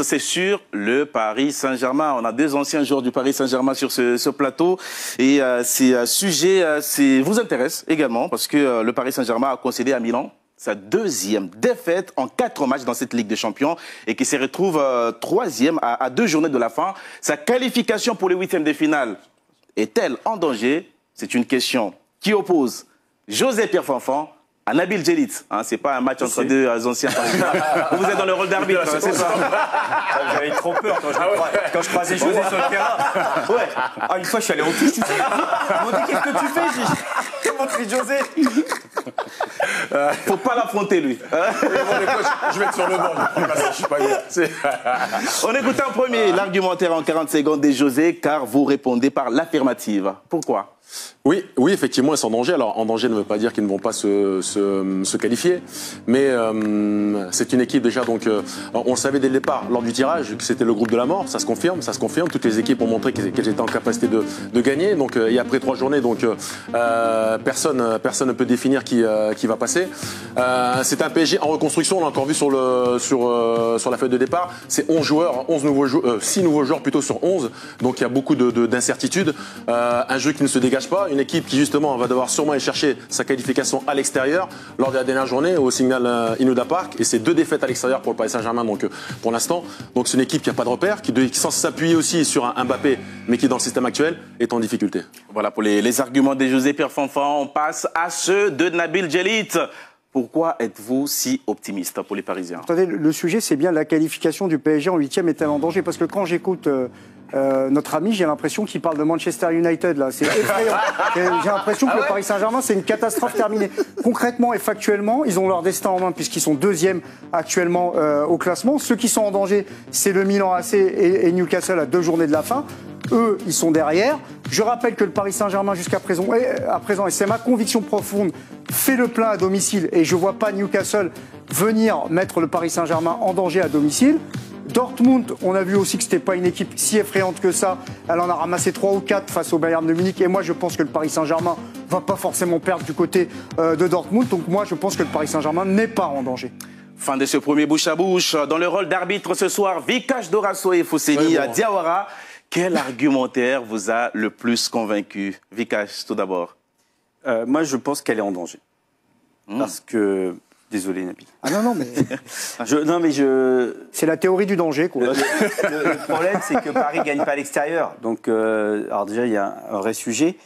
C'est sur le Paris Saint-Germain. On a deux anciens joueurs du Paris Saint-Germain sur ce, plateau. Et euh, ces euh, sujets euh, vous intéressent également parce que le Paris Saint-Germain a concédé à Milan sa deuxième défaite en quatre matchs dans cette Ligue des Champions et qui se retrouve troisième à, deux journées de la fin. Sa qualification pour les huitièmes de finale est-elle en danger? C'est une question qui oppose José Pierre Fanfan à Nabil Djelit. Hein, c'est pas un match entre deux anciens Vous êtes dans le rôle d'arbitre, hein, c'est ça J'avais trop peur quand je, ah quand je croisais José sur le terrain. Ouais. Ah, une fois, je suis allé en touche, tu sais. Ils m'ont dit Qu'est-ce que tu fais? J'ai montré José. Faut pas l'affronter, lui. je vais être sur le banc. Je suis pas On écoute en premier l'argumentaire en 40 secondes des José, car vous répondez par l'affirmative. Pourquoi? Oui, oui, effectivement, ils sont en danger. Alors, en danger ne veut pas dire qu'ils ne vont pas se, qualifier, mais euh, c'est une équipe déjà. Donc, euh, on le savait dès le départ, lors du tirage, que c'était le groupe de la mort. Ça se confirme, ça se confirme. Toutes les équipes ont montré qu'elles étaient en capacité de, gagner. Donc, euh, et après trois journées, donc personne, ne peut définir qui, va passer. c'est un PSG en reconstruction. On l'a encore vu sur la feuille de départ. C'est 11 joueurs, 11 nouveaux joueurs, 6 nouveaux joueurs plutôt sur 11. Donc, il y a beaucoup d'incertitudes. De, un jeu qui ne se dégage pas une équipe qui justement va devoir sûrement aller chercher sa qualification à l'extérieur lors de la dernière journée au Signal euh, Inuda Park. Et c'est deux défaites à l'extérieur pour le Paris Saint-Germain donc, euh, pour l'instant. Donc c'est une équipe qui n'a pas de repère, qui, qui sans s'appuyer aussi sur un Mbappé, mais qui dans le système actuel est en difficulté. Voilà pour les, arguments de José Pierre Fanfan. On passe à ceux de Nabil Djelit. Pourquoi êtes-vous si optimiste pour les Parisiens? Attendez, le sujet, c'est bien la qualification du PSG en huitième est-elle en danger? Parce que quand j'écoute euh, euh, notre ami, j'ai l'impression qu'il parle de Manchester United là. C'est effrayant. j'ai l'impression que le Paris Saint-Germain, c'est une catastrophe terminée. Concrètement et factuellement, ils ont leur destin en main puisqu'ils sont deuxièmes actuellement euh, au classement. Ceux qui sont en danger, c'est le Milan AC et, Newcastle à deux journées de la fin. Eux, ils sont derrière. Je rappelle que le Paris Saint-Germain jusqu'à présent, à présent, et c'est ma conviction profonde, fait le plein à domicile et je vois pas Newcastle venir mettre le Paris Saint-Germain en danger à domicile. Dortmund, on a vu aussi que c'était pas une équipe si effrayante que ça. Elle en a ramassé 3 ou 4 face au Bayern de Munich. Et moi, je pense que le Paris Saint-Germain va pas forcément perdre du côté euh, de Dortmund. Donc moi, je pense que le Paris Saint-Germain n'est pas en danger. Fin de ce premier bouche à bouche. Dans le rôle d'arbitre ce soir, Vikash Dorasso et Fousseni à Diawara. Quel argumentaire vous a le plus convaincu Vikash, tout d'abord? Euh, moi, je pense qu'elle est en danger. Hmm. Parce que Désolé, Nabil. Ah non, non, mais. je, non, mais je. C'est la théorie du danger, quoi. Le, problème, c'est que Paris ne gagne pas à l'extérieur. Donc, euh, alors déjà, il y a un vrai sujet.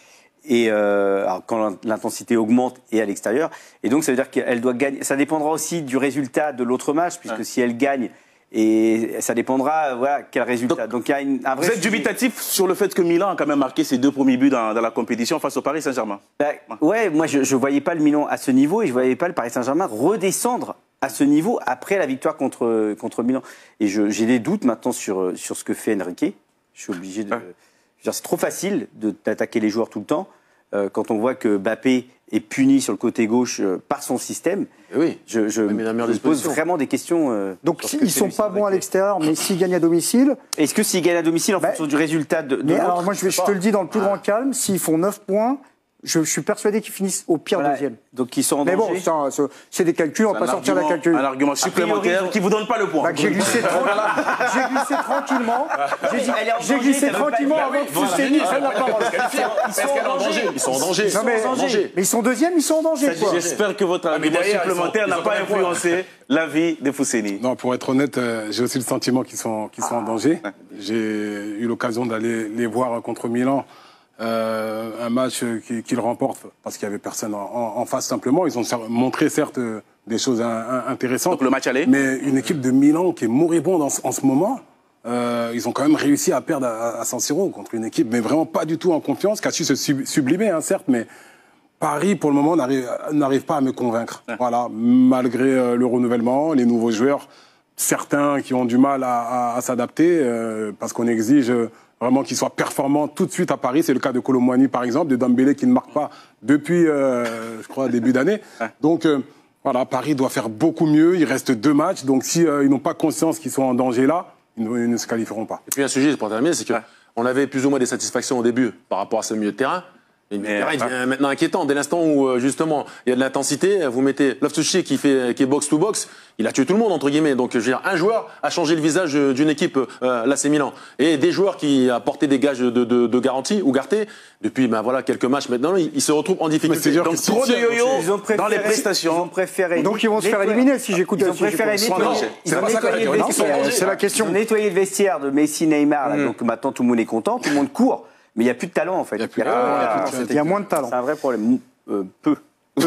Et euh, alors quand l'intensité augmente et à l'extérieur. Et donc, ça veut dire qu'elle doit gagner. Ça dépendra aussi du résultat de l'autre match, puisque si elle gagne, et ça dépendra, voilà, quel résultat. Donc, il y a une, un vrai Vous êtes dubitatif sur le fait que Milan a quand même marqué ses deux premiers buts dans, la compétition face au Paris Saint-Germain bah, Ouais, moi je ne voyais pas le Milan à ce niveau et je ne voyais pas le Paris Saint-Germain redescendre à ce niveau après la victoire contre, contre Milan. Et j'ai des doutes maintenant sur, sur ce que fait Enrique. Je suis obligé de. C'est trop facile d'attaquer les joueurs tout le temps. Euh, quand on voit que Bappé est puni sur le côté gauche euh, par son système, eh oui. je, je, me pose vraiment des questions. Euh, Donc ils ne sont pas bons à l'extérieur, mais s'ils gagnent à domicile. Est-ce que s'ils gagnent à domicile en bah, fonction du résultat de, de alors moi je, je, te le dis dans le plus grand calme, s'ils font 9 points, je, suis persuadé qu'ils finissent au pire deuxième. Donc ils sont en Mais bon, c'est des calculs, on va pas sortir la calcul. Un argument supplémentaire qui vous donne pas le point. Bah, j'ai glissé, glissé, tranquillement. J'ai glissé tranquillement avant que Fusteni prenne la parole. Ils sont en danger. Ils sont en danger. Mais ils sont deuxièmes, ils sont en danger. J'espère que votre ah, argument supplémentaire n'a pas influencé la vie de Fousseni. Non, pour être honnête, euh, j'ai aussi le sentiment qu'ils sont en danger. J'ai eu l'occasion d'aller les voir contre Milan. Euh, un match qu'ils remportent parce qu'il y avait personne en, face simplement. Ils ont montré certes des choses intéressantes. Donc le match allait. Mais une équipe de Milan qui est moribonde en, en ce moment. Euh, ils ont quand même réussi à perdre à, San Siro contre une équipe, mais vraiment pas du tout en confiance, qui a su se sublimer, hein, certes, mais Paris, pour le moment, n'arrive pas à me convaincre. Voilà, malgré euh, le renouvellement, les nouveaux joueurs, certains qui ont du mal à, s'adapter, euh, parce qu'on exige vraiment qu'il soit performant tout de suite à Paris. C'est le cas de Colomboigny, par exemple, de Dembélé qui ne marque pas depuis, euh, je crois, début d'année. Donc, euh, voilà, Paris doit faire beaucoup mieux. Il reste deux matchs. Donc, s'ils euh, n'ont pas conscience qu'ils sont en danger là, ils ne, se qualifieront pas. Et puis, un sujet pour terminer, c'est qu'on avait plus ou moins des satisfactions au début par rapport à ce milieu de terrain. Mais, il devient maintenant inquiétant. Dès l'instant où, euh, justement, il y a de l'intensité, vous mettez Loftus-Cheek qui, fait, qui est box-to-box, il a tué tout le monde, entre guillemets. Donc, je veux dire, un joueur a changé le visage euh, d'une équipe, euh, l'AC Milan. Et des joueurs qui apportaient des gages de, de, de garantie, ou Garté, depuis ben, voilà, quelques matchs maintenant, ils, ils se retrouvent en difficulté. Donc, Trop de yo-yo Ils ont préféré, dans les Ils ont prestations. préféré Donc ils vont se faire éliminer si j'écoute Ils ont préféré c'est la c'est- c'est question. Ils ont nettoyé le vestiaire de Messi, Neymar, là, donc maintenant tout le monde est content, tout le monde court, mais il n'y a plus de talent en fait. Il y a plus de talent, il y moins de talent. C'est un vrai problème. Euh, peu.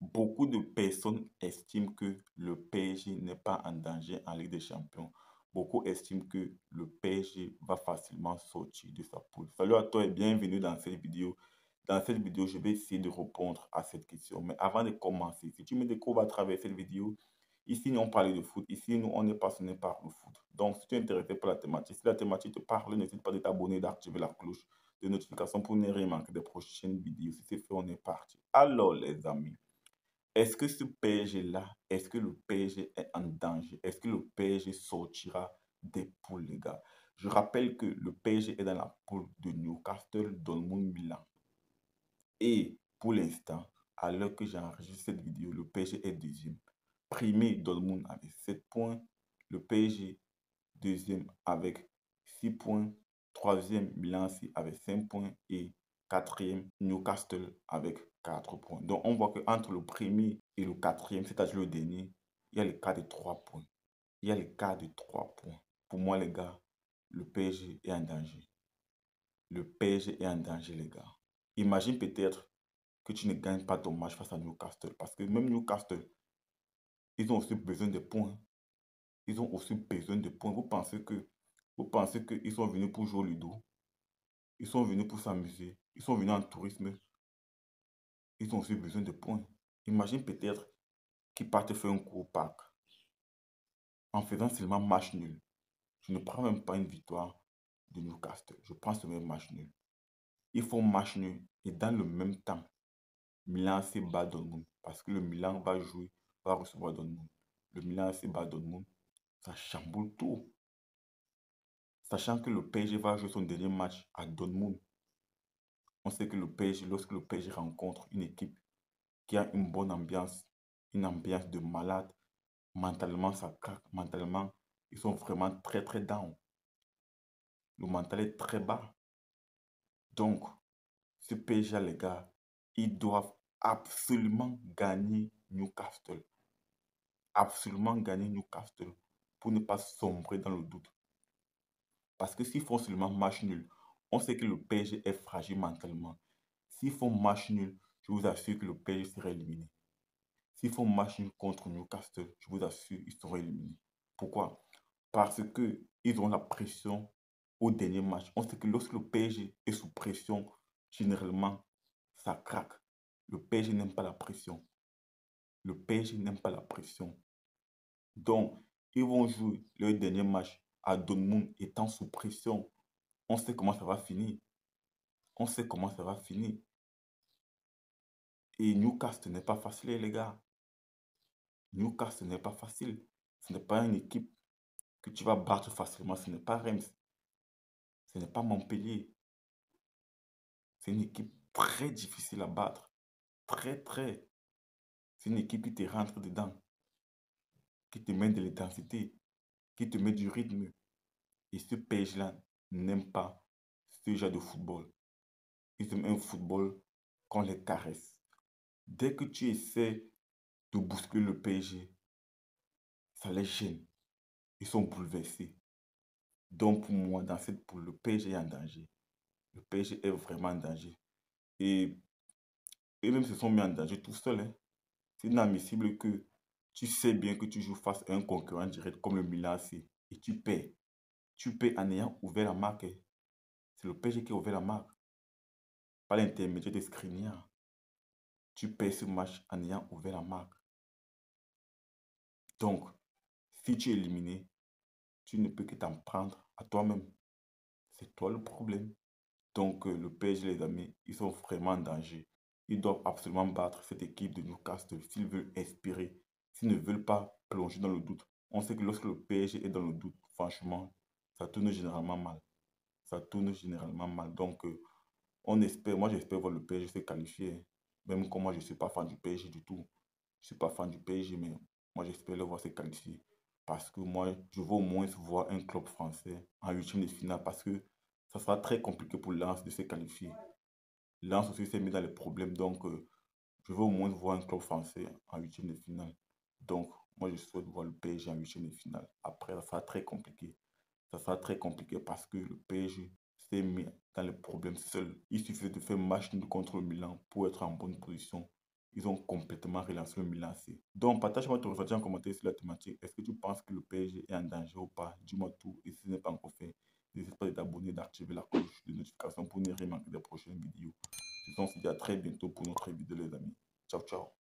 Beaucoup de personnes estiment que le PSG n'est pas en danger en Ligue des Champions. Beaucoup estiment que le PSG va facilement sortir de sa poule. Salut à toi et bienvenue dans cette vidéo. Dans cette vidéo, je vais essayer de répondre à cette question. Mais avant de commencer, si tu me découvres à travers cette vidéo, ici, nous on parle de foot. Ici, nous, on est passionné par le foot. Donc, si tu es intéressé par la thématique, si la thématique te parle, n'hésite pas de t'abonner, d'activer la cloche de notification pour ne rien manquer des prochaines vidéos. Si c'est fait, on est parti. Alors, les amis, est-ce que ce PSG-là, est-ce que le PSG est en danger? Est-ce que le PSG sortira des poules, les gars? Je rappelle que le PSG est dans la poule de Newcastle, Dortmund, Milan. Et pour l'instant, à l'heure que j'enregistre cette vidéo, le PSG est deuxième. Premier, Dortmund avec 7 points. Le PSG, deuxième avec 6 points. Troisième, Milan avec 5 points. Et quatrième, Newcastle avec 4 points. Donc, on voit qu'entre le premier et le quatrième, c'est-à-dire le dernier, il y a le cas de 3 points. Il y a le cas de 3 points. Pour moi, les gars, le PSG est en danger. Le PSG est en danger, les gars. Imagine peut-être que tu ne gagnes pas ton match face à Newcastle. Parce que même Newcastle, ils ont aussi besoin de points. Ils ont aussi besoin de points. Vous pensez que vous pensez qu'ils sont venus pour jouer au Ludo? Ils sont venus pour s'amuser. Ils sont venus en tourisme. Ils ont aussi besoin de points. Imagine peut-être qu'ils partent faire un coup au parc en faisant seulement match nul. Je ne prends même pas une victoire de Newcastle. Je prends seulement match nul. Ils font match nul et dans le même temps, Milan se bat Dortmund parce que le Milan va jouer, va recevoir Dortmund. Le Milan se bat Dortmund. Ça chamboule tout. Sachant que le PSG va jouer son dernier match à Dortmund. On sait que le PSG, lorsque le PSG rencontre une équipe qui a une bonne ambiance, une ambiance de malade, mentalement ça craque, mentalement ils sont vraiment très très down. Le mental est très bas. Donc, ce PSG, les gars, ils doivent absolument gagner Newcastle. Absolument gagner Newcastle pour ne pas sombrer dans le doute. Parce que s'ils font seulement match nul, on sait que le PSG est fragile mentalement. S'ils font match nul, je vous assure que le PSG sera éliminé. S'ils font match nul contre Newcastle, je vous assure, ils seront éliminés. Pourquoi? Parce qu'ils ont la pression au dernier match. On sait que lorsque le PSG est sous pression, généralement, ça craque. Le PSG n'aime pas la pression. Le PSG n'aime pas la pression. Donc, ils vont jouer leur dernier match à Dortmund étant sous pression. On sait comment ça va finir. On sait comment ça va finir. Et Newcastle n'est pas facile, les gars. Newcastle n'est pas facile. Ce n'est pas une équipe que tu vas battre facilement. Ce n'est pas Reims. Ce n'est pas Montpellier. C'est une équipe très difficile à battre. Très, très. C'est une équipe qui te rentre dedans. Qui te met de l'intensité. Qui te met du rythme. Et ce PSG-là n'aime pas ce genre de football. Ils aiment un football qu'on les caresse. Dès que tu essaies de bousculer le PSG, ça les gêne. Ils sont bouleversés. Donc pour moi, dans cette poule, le PSG est en danger. Le PSG est vraiment en danger. Et eux-mêmes se sont mis en danger tout seuls. hein. C'est inadmissible que tu sais bien que tu joues face à un concurrent direct comme le Milan AC et tu perds. Tu perds en ayant ouvert la marque. C'est le PSG qui a ouvert la marque. Pas l'intermédiaire de Skriniar. Tu perds ce match en ayant ouvert la marque. Donc, si tu es éliminé, tu ne peux que t'en prendre à toi-même. C'est toi le problème. Donc, euh, le PSG, les amis, ils sont vraiment en danger. Ils doivent absolument battre cette équipe de Newcastle s'ils veulent espérer, s'ils ne veulent pas plonger dans le doute. On sait que lorsque le PSG est dans le doute, franchement, ça tourne généralement mal. Ça tourne généralement mal. Donc, euh, on espère, moi j'espère voir le PSG se qualifier. Même comme moi, je ne suis pas fan du PSG du tout. Je ne suis pas fan du PSG, mais moi j'espère le voir se qualifier. Parce que moi, je veux au moins voir un club français en huitième de finale. Parce que ça sera très compliqué pour Lens de se qualifier. Lens aussi s'est mis dans les problèmes. Donc, euh, je veux au moins voir un club français en huitième de finale. Donc, moi, je souhaite voir le PSG en huitième de finale. Après, ça sera très compliqué. Ça sera très compliqué parce que le PSG s'est mis dans les problèmes seul. Il suffit de faire match contre le Milan pour être en bonne position. Ils ont complètement relancé le Milan C. Donc, partage-moi ton ressenti en commentaire sur la thématique. Est-ce que tu penses que le PSG est en danger ou pas? Dis-moi tout. Et si ce n'est pas encore fait, n'hésite pas à t'abonner, d'activer la cloche de notification pour ne rien manquer des prochaines vidéos. Je vous dis à très bientôt pour notre vidéo, les amis. Ciao, ciao.